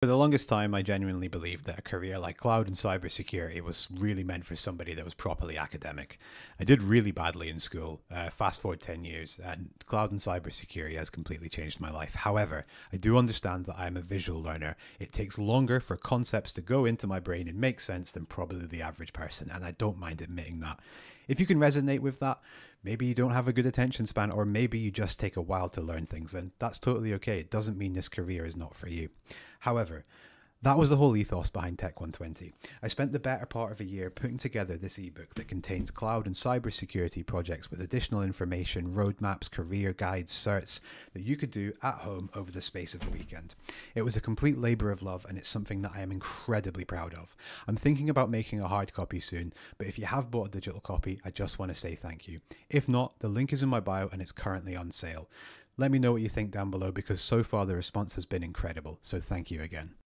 For the longest time, I genuinely believed that a career like cloud and cybersecurity was really meant for somebody that was properly academic. I did really badly in school. Uh, fast forward 10 years, and cloud and cybersecurity has completely changed my life. However, I do understand that I'm a visual learner. It takes longer for concepts to go into my brain and make sense than probably the average person, and I don't mind admitting that. If you can resonate with that, maybe you don't have a good attention span, or maybe you just take a while to learn things, then that's totally okay. It doesn't mean this career is not for you. However, that was the whole ethos behind Tech 120. I spent the better part of a year putting together this ebook that contains cloud and cybersecurity projects with additional information, roadmaps, career guides, certs that you could do at home over the space of a weekend. It was a complete labour of love and it's something that I am incredibly proud of. I'm thinking about making a hard copy soon, but if you have bought a digital copy, I just want to say thank you. If not, the link is in my bio and it's currently on sale. Let me know what you think down below because so far the response has been incredible, so thank you again.